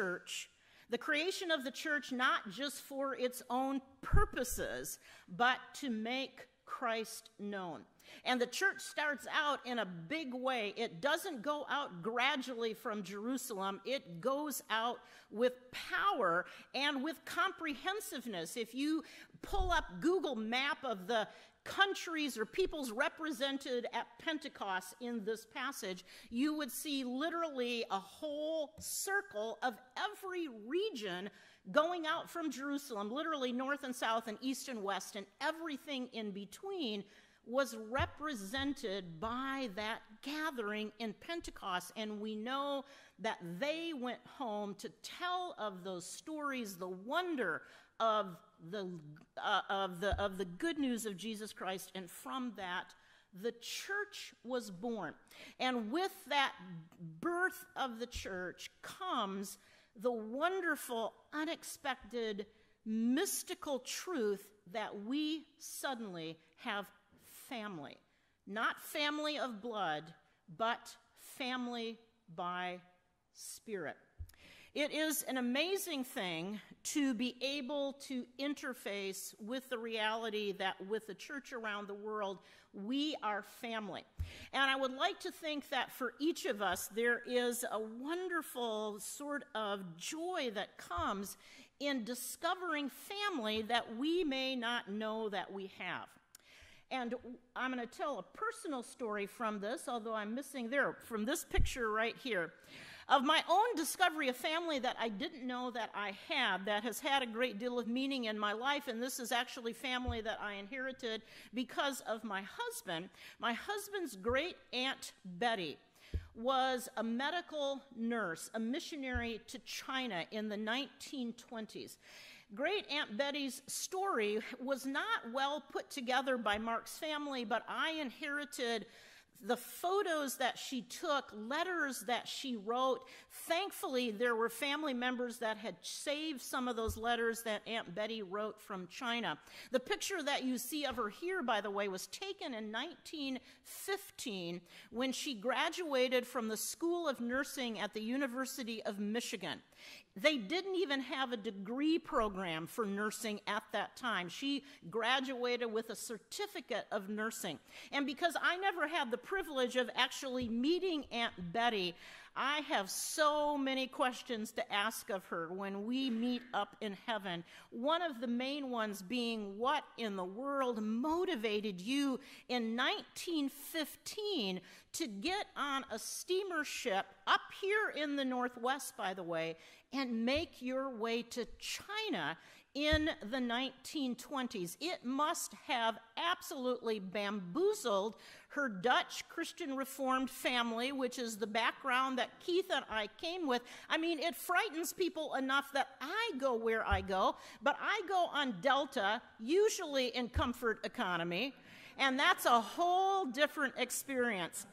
church, the creation of the church not just for its own purposes, but to make Christ known. And the church starts out in a big way. It doesn't go out gradually from Jerusalem, it goes out with power and with comprehensiveness. If you pull up Google map of the countries or peoples represented at Pentecost in this passage, you would see literally a whole circle of every region going out from Jerusalem, literally north and south and east and west, and everything in between was represented by that gathering in Pentecost. And we know that they went home to tell of those stories, the wonder of the, uh, of the, of the good news of Jesus Christ. And from that, the church was born. And with that birth of the church comes the wonderful, unexpected, mystical truth that we suddenly have family. Not family of blood, but family by spirit. It is an amazing thing to be able to interface with the reality that with the church around the world, we are family. And I would like to think that for each of us, there is a wonderful sort of joy that comes in discovering family that we may not know that we have. And I'm going to tell a personal story from this, although I'm missing there, from this picture right here, of my own discovery of family that I didn't know that I had, that has had a great deal of meaning in my life. And this is actually family that I inherited because of my husband. My husband's great aunt Betty was a medical nurse, a missionary to China in the 1920s great Aunt Betty's story was not well put together by Mark's family, but I inherited the photos that she took, letters that she wrote. Thankfully, there were family members that had saved some of those letters that Aunt Betty wrote from China. The picture that you see of her here, by the way, was taken in 1915 when she graduated from the School of Nursing at the University of Michigan. They didn't even have a degree program for nursing at that time. She graduated with a certificate of nursing. And because I never had the privilege of actually meeting Aunt Betty, I have so many questions to ask of her when we meet up in heaven. One of the main ones being, What in the world motivated you in 1915 to get on a steamer ship up here in the Northwest, by the way, and make your way to China in the 1920s. It must have absolutely bamboozled her Dutch Christian Reformed family, which is the background that Keith and I came with. I mean, it frightens people enough that I go where I go, but I go on Delta, usually in comfort economy, and that's a whole different experience.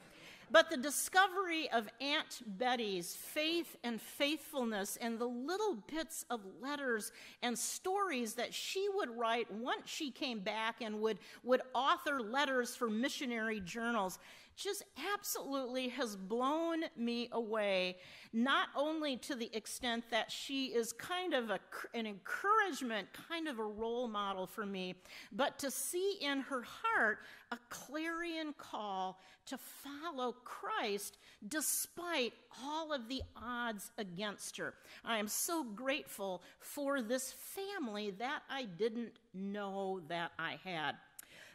But the discovery of Aunt Betty's faith and faithfulness and the little bits of letters and stories that she would write once she came back and would, would author letters for missionary journals just absolutely has blown me away, not only to the extent that she is kind of a, an encouragement, kind of a role model for me, but to see in her heart a clarion call to follow Christ despite all of the odds against her. I am so grateful for this family that I didn't know that I had.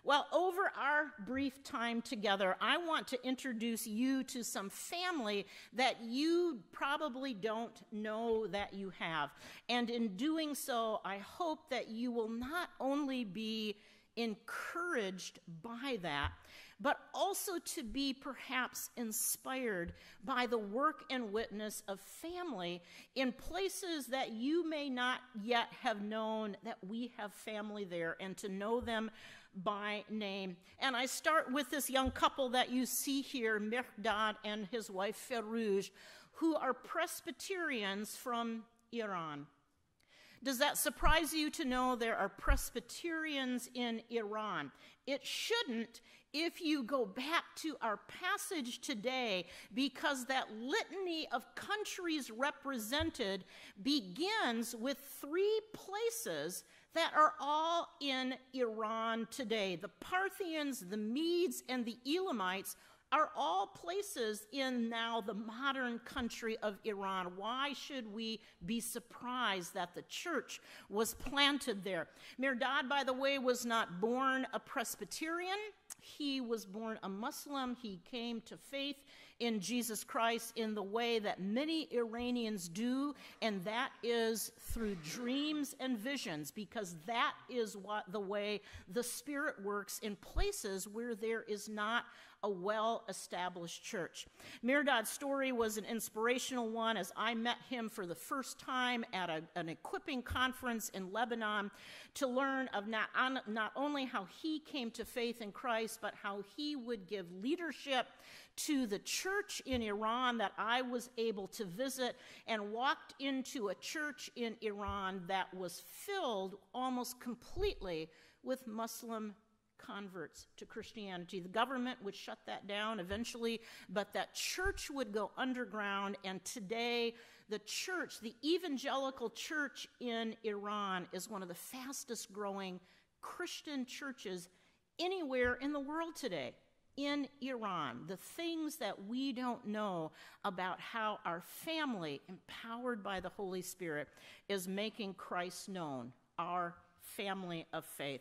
Well, over our brief time together, I want to introduce you to some family that you probably don't know that you have. And in doing so, I hope that you will not only be encouraged by that, but also to be perhaps inspired by the work and witness of family in places that you may not yet have known that we have family there and to know them by name. And I start with this young couple that you see here, Mehrdad and his wife Ferouj, who are Presbyterians from Iran. Does that surprise you to know there are Presbyterians in Iran? It shouldn't if you go back to our passage today, because that litany of countries represented begins with three places that are all in Iran today. The Parthians, the Medes, and the Elamites are all places in now the modern country of Iran. Why should we be surprised that the church was planted there? Mehrdad, by the way, was not born a Presbyterian. He was born a Muslim. He came to faith in Jesus Christ in the way that many Iranians do, and that is through dreams and visions, because that is what the way the Spirit works in places where there is not a well established church. Mehrdad's story was an inspirational one as I met him for the first time at a, an equipping conference in Lebanon to learn of not, on, not only how he came to faith in Christ, but how he would give leadership to the church in Iran that I was able to visit and walked into a church in Iran that was filled almost completely with Muslim converts to Christianity. The government would shut that down eventually, but that church would go underground. And today, the church, the evangelical church in Iran, is one of the fastest growing Christian churches anywhere in the world today. In Iran, the things that we don't know about how our family, empowered by the Holy Spirit, is making Christ known, our family of faith.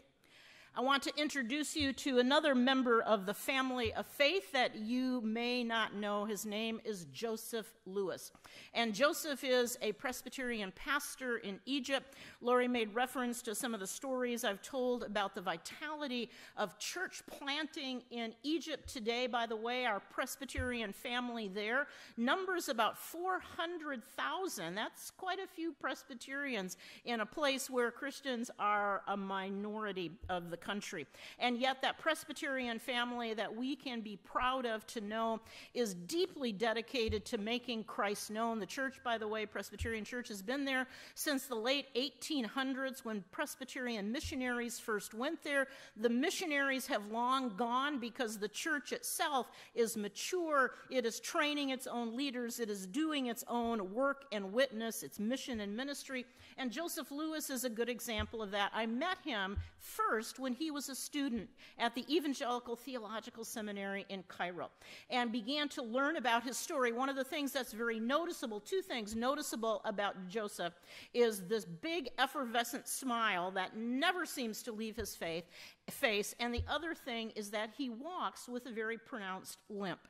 I want to introduce you to another member of the family of faith that you may not know. His name is Joseph Lewis. And Joseph is a Presbyterian pastor in Egypt. Lori made reference to some of the stories I've told about the vitality of church planting in Egypt today. By the way, our Presbyterian family there numbers about 400,000. That's quite a few Presbyterians in a place where Christians are a minority of the country. And yet, that Presbyterian family that we can be proud of to know is deeply dedicated to making Christ known. The church, by the way, Presbyterian Church, has been there since the late 1800s when Presbyterian missionaries first went there. The missionaries have long gone because the church itself is mature, it is training its own leaders, it is doing its own work and witness, its mission and ministry. And Joseph Lewis is a good example of that. I met him first when he was a student at the Evangelical Theological Seminary in Cairo and began to learn about his story. One of the things that's very noticeable, two things noticeable about Joseph, is this big effervescent smile that never seems to leave his face. And the other thing is that he walks with a very pronounced limp.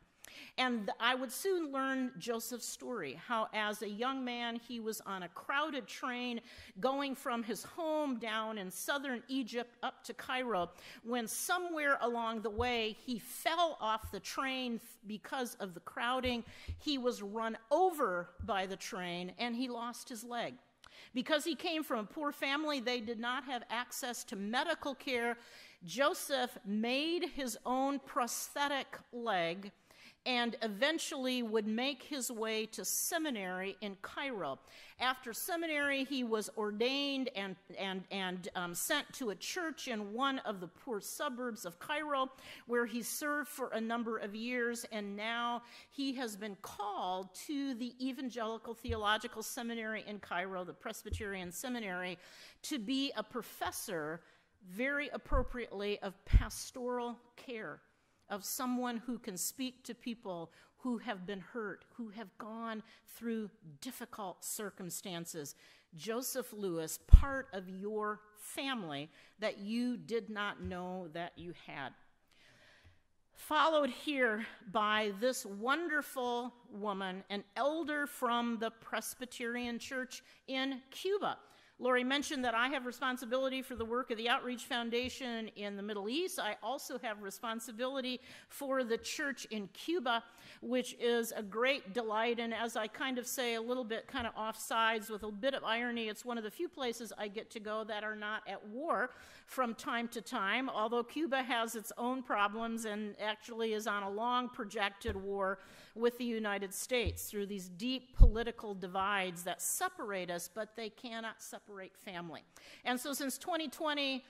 And I would soon learn Joseph's story how, as a young man, he was on a crowded train going from his home down in southern Egypt up to Cairo, when somewhere along the way he fell off the train because of the crowding. He was run over by the train and he lost his leg. Because he came from a poor family, they did not have access to medical care. Joseph made his own prosthetic leg and eventually would make his way to seminary in Cairo. After seminary, he was ordained and, and, and um, sent to a church in one of the poor suburbs of Cairo, where he served for a number of years, and now he has been called to the Evangelical Theological Seminary in Cairo, the Presbyterian Seminary, to be a professor, very appropriately, of pastoral care of someone who can speak to people who have been hurt, who have gone through difficult circumstances. Joseph Lewis, part of your family that you did not know that you had. Followed here by this wonderful woman, an elder from the Presbyterian Church in Cuba. Lori mentioned that I have responsibility for the work of the Outreach Foundation in the Middle East. I also have responsibility for the church in Cuba, which is a great delight. And as I kind of say, a little bit kind of off sides with a bit of irony, it's one of the few places I get to go that are not at war from time to time, although Cuba has its own problems and actually is on a long projected war with the United States through these deep political divides that separate us, but they cannot separate family. And so since 2020,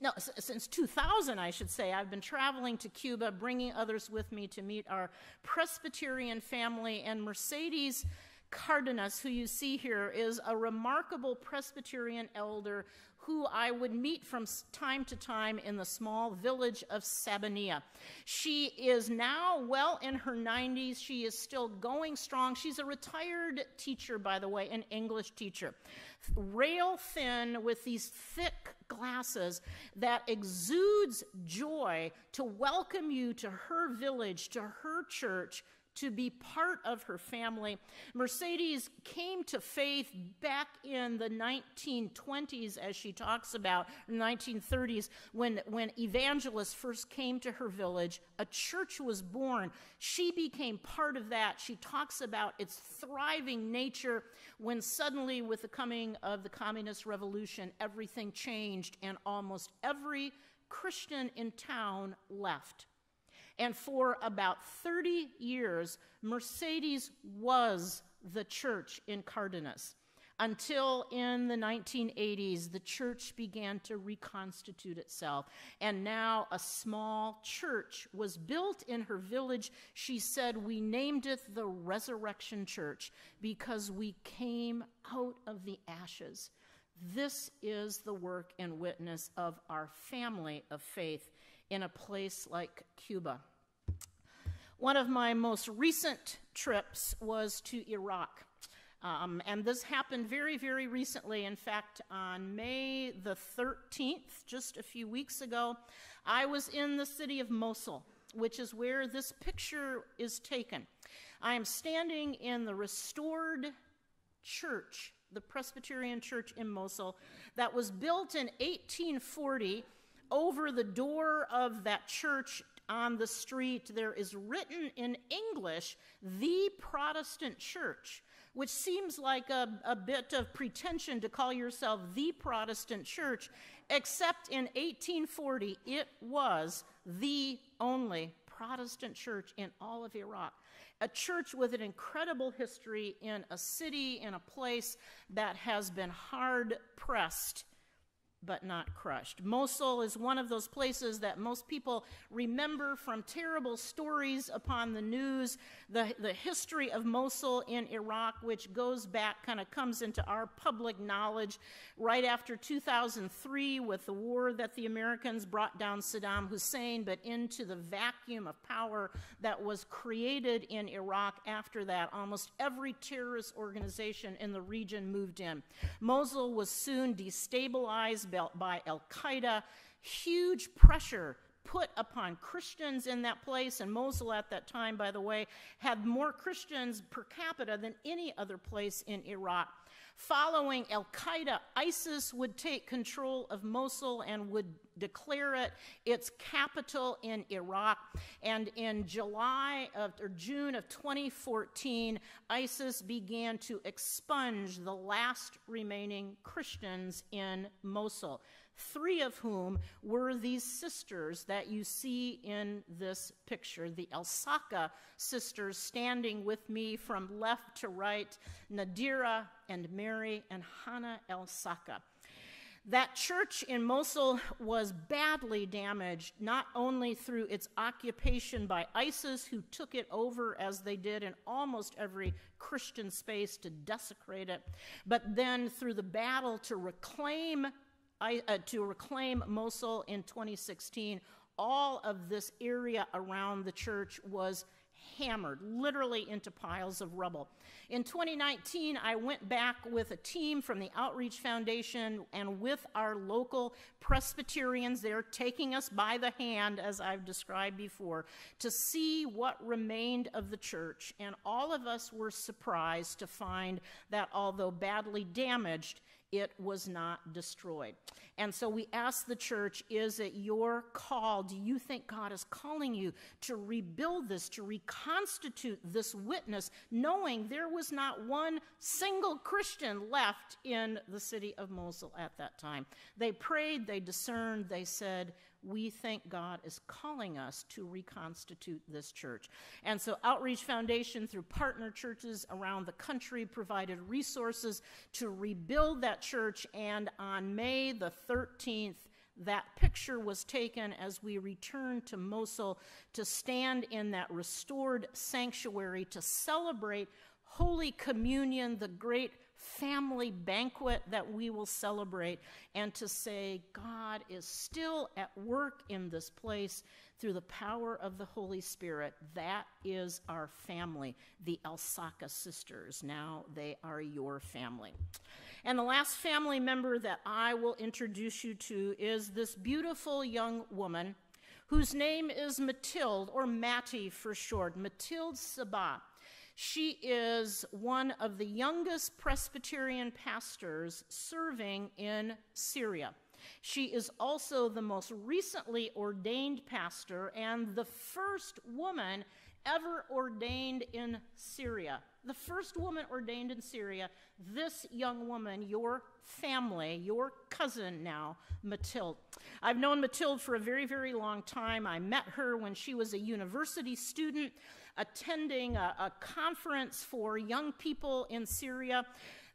no, since 2000, I should say, I've been traveling to Cuba, bringing others with me to meet our Presbyterian family. And Mercedes Cardenas, who you see here, is a remarkable Presbyterian elder who I would meet from time to time in the small village of Sabanilla. She is now well in her 90s. She is still going strong. She's a retired teacher, by the way, an English teacher. Rail thin with these thick glasses that exudes joy to welcome you to her village, to her church, to be part of her family. Mercedes came to faith back in the 1920s, as she talks about, 1930s, when, when evangelists first came to her village. A church was born. She became part of that. She talks about its thriving nature when suddenly, with the coming of the communist revolution, everything changed and almost every Christian in town left. And for about 30 years, Mercedes was the church in Cardenas until in the 1980s, the church began to reconstitute itself. And now a small church was built in her village. She said, We named it the Resurrection Church because we came out of the ashes. This is the work and witness of our family of faith in a place like Cuba. One of my most recent trips was to Iraq. Um, and this happened very, very recently. In fact, on May the 13th, just a few weeks ago, I was in the city of Mosul, which is where this picture is taken. I am standing in the restored church, the Presbyterian church in Mosul, that was built in 1840 over the door of that church on the street, there is written in English, the Protestant church, which seems like a, a bit of pretension to call yourself the Protestant church, except in 1840, it was the only Protestant church in all of Iraq. A church with an incredible history in a city, in a place that has been hard pressed but not crushed. Mosul is one of those places that most people remember from terrible stories upon the news. The, the history of Mosul in Iraq, which goes back, kind of comes into our public knowledge right after 2003 with the war that the Americans brought down Saddam Hussein, but into the vacuum of power that was created in Iraq after that. Almost every terrorist organization in the region moved in. Mosul was soon destabilized by Al Qaeda, huge pressure put upon Christians in that place. And Mosul at that time, by the way, had more Christians per capita than any other place in Iraq. Following Al Qaeda, ISIS would take control of Mosul and would declare it its capital in Iraq. And in July of, or June of 2014, ISIS began to expunge the last remaining Christians in Mosul three of whom were these sisters that you see in this picture the Al-Saka sisters standing with me from left to right, Nadira and Mary and Hannah Al-Saka. That church in Mosul was badly damaged, not only through its occupation by ISIS, who took it over as they did in almost every Christian space to desecrate it, but then through the battle to reclaim uh, to reclaim Mosul in 2016, all of this area around the church was hammered, literally into piles of rubble. In 2019, I went back with a team from the Outreach Foundation and with our local Presbyterians there, taking us by the hand, as I've described before, to see what remained of the church. And all of us were surprised to find that although badly damaged, it was not destroyed. And so we ask the church, is it your call? Do you think God is calling you to rebuild this, to reconstitute this witness, knowing there was not one single Christian left in the city of Mosul at that time? They prayed, they discerned, they said, we think God is calling us to reconstitute this church. And so, Outreach Foundation, through partner churches around the country, provided resources to rebuild that church. And on May the 13th, that picture was taken as we returned to Mosul to stand in that restored sanctuary to celebrate Holy Communion, the great family banquet that we will celebrate, and to say, God is still at work in this place through the power of the Holy Spirit. That is our family, the Alsaka sisters. Now they are your family. And the last family member that I will introduce you to is this beautiful young woman whose name is Matilde, or Mattie for short, Matilde Sabah. She is one of the youngest Presbyterian pastors serving in Syria. She is also the most recently ordained pastor and the first woman ever ordained in Syria. The first woman ordained in Syria, this young woman, your family, your cousin now, Matilde. I've known Matilde for a very, very long time. I met her when she was a university student attending a, a conference for young people in Syria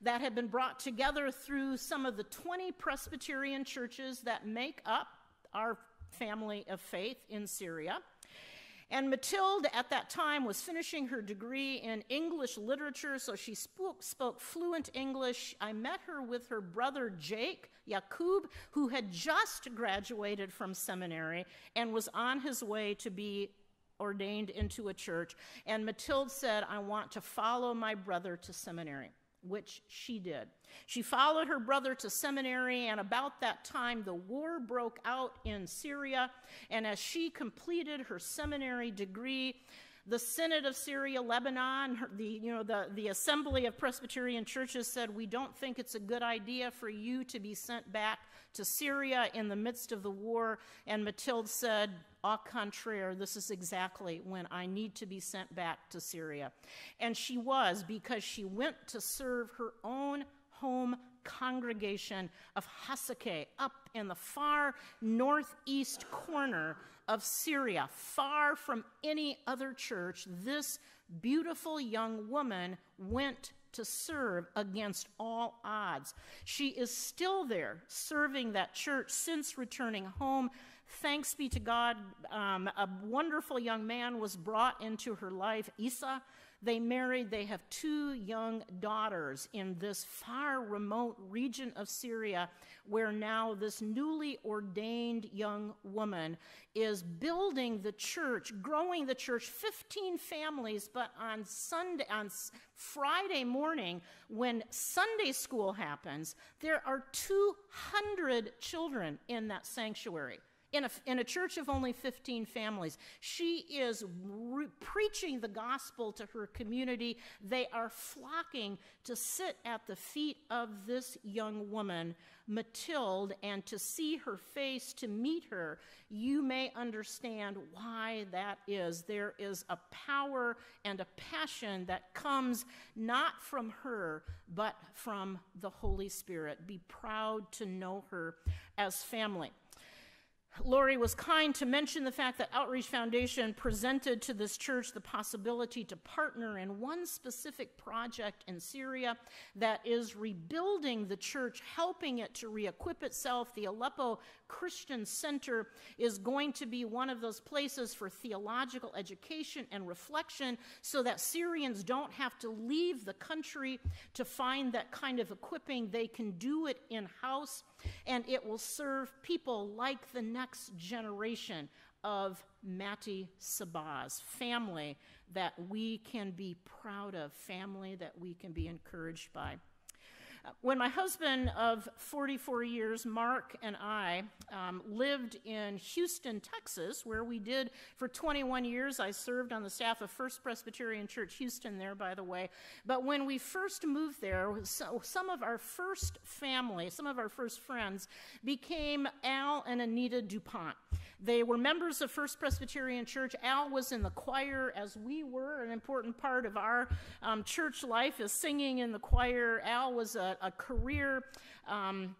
that had been brought together through some of the 20 Presbyterian churches that make up our family of faith in Syria. And Matilde, at that time, was finishing her degree in English literature, so she spoke, spoke, fluent English. I met her with her brother Jake Yakub, who had just graduated from seminary and was on his way to be ordained into a church. And Matilde said, I want to follow my brother to seminary, which she did. She followed her brother to seminary, and about that time, the war broke out in Syria. And as she completed her seminary degree, the Synod of Syria, Lebanon, the, you know, the, the Assembly of Presbyterian Churches said, We don't think it's a good idea for you to be sent back to Syria in the midst of the war. And Matilde said, Au contraire, this is exactly when I need to be sent back to Syria. And she was because she went to serve her own home congregation of Hasake up in the far northeast corner of Syria, far from any other church. This beautiful young woman went to serve against all odds. She is still there serving that church since returning home Thanks be to God, um, a wonderful young man was brought into her life, Isa. They married, they have two young daughters in this far remote region of Syria, where now this newly ordained young woman is building the church, growing the church, 15 families, but on Sunday, on Friday morning, when Sunday school happens, there are 200 children in that sanctuary in a, in a church of only 15 families. She is re- preaching the gospel to her community. They are flocking to sit at the feet of this young woman, Matilde, and to see her face, to meet her. You may understand why that is. There is a power and a passion that comes not from her, but from the Holy Spirit. Be proud to know her as family. Lori was kind to mention the fact that Outreach Foundation presented to this church the possibility to partner in one specific project in Syria that is rebuilding the church, helping it to re equip itself. The Aleppo Christian Center is going to be one of those places for theological education and reflection so that Syrians don't have to leave the country to find that kind of equipping. They can do it in house, and it will serve people like the next generation of Mattie Sabah's family that we can be proud of, family that we can be encouraged by. When my husband of 44 years, Mark, and I um, lived in Houston, Texas, where we did for 21 years, I served on the staff of First Presbyterian Church Houston, there, by the way. But when we first moved there, so some of our first family, some of our first friends, became Al and Anita DuPont. They were members of First Presbyterian Church. Al was in the choir as we were. An important part of our um, church life is singing in the choir. Al was a, a career um,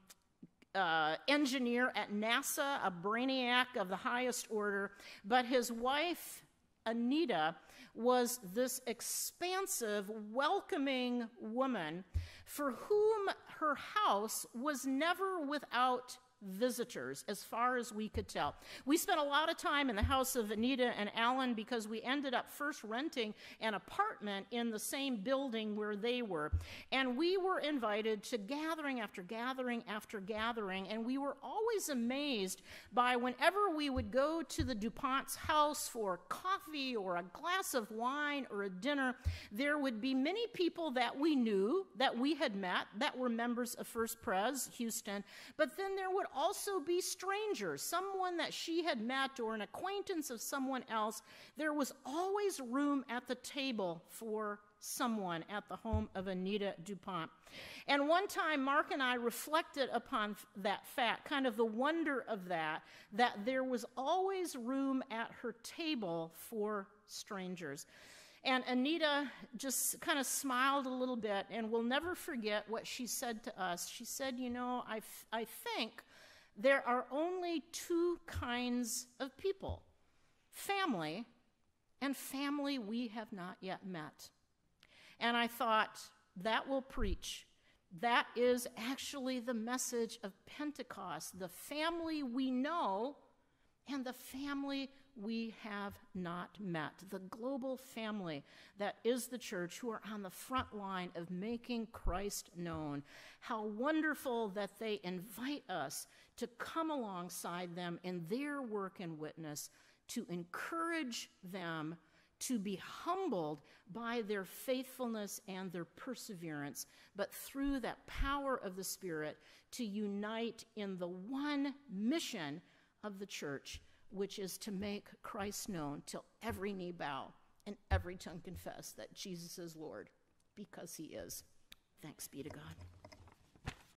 uh, engineer at NASA, a brainiac of the highest order, but his wife, Anita, was this expansive, welcoming woman for whom her house was never without visitors, as far as we could tell. We spent a lot of time in the house of Anita and Alan because we ended up first renting an apartment in the same building where they were. And we were invited to gathering after gathering after gathering, and we were always amazed by whenever we would go to the DuPont's house for coffee or a glass of wine or a dinner, there would be many people that we knew, that we had met, that were members of First Pres Houston, but then there would also be strangers, someone that she had met or an acquaintance of someone else. There was always room at the table for someone at the home of Anita DuPont. And one time, Mark and I reflected upon that fact, kind of the wonder of that, that there was always room at her table for strangers. And Anita just kind of smiled a little bit, and we'll never forget what she said to us. She said, You know, I, I think there are only two kinds of people family and family we have not yet met. And I thought, that will preach. That is actually the message of Pentecost the family we know and the family we have not met. The global family that is the church who are on the front line of making Christ known. How wonderful that they invite us to come alongside them in their work and witness, to encourage them to be humbled by their faithfulness and their perseverance, but through that power of the Spirit to unite in the one mission of the church, which is to make Christ known till every knee bow and every tongue confess that Jesus is Lord, because he is. Thanks be to God.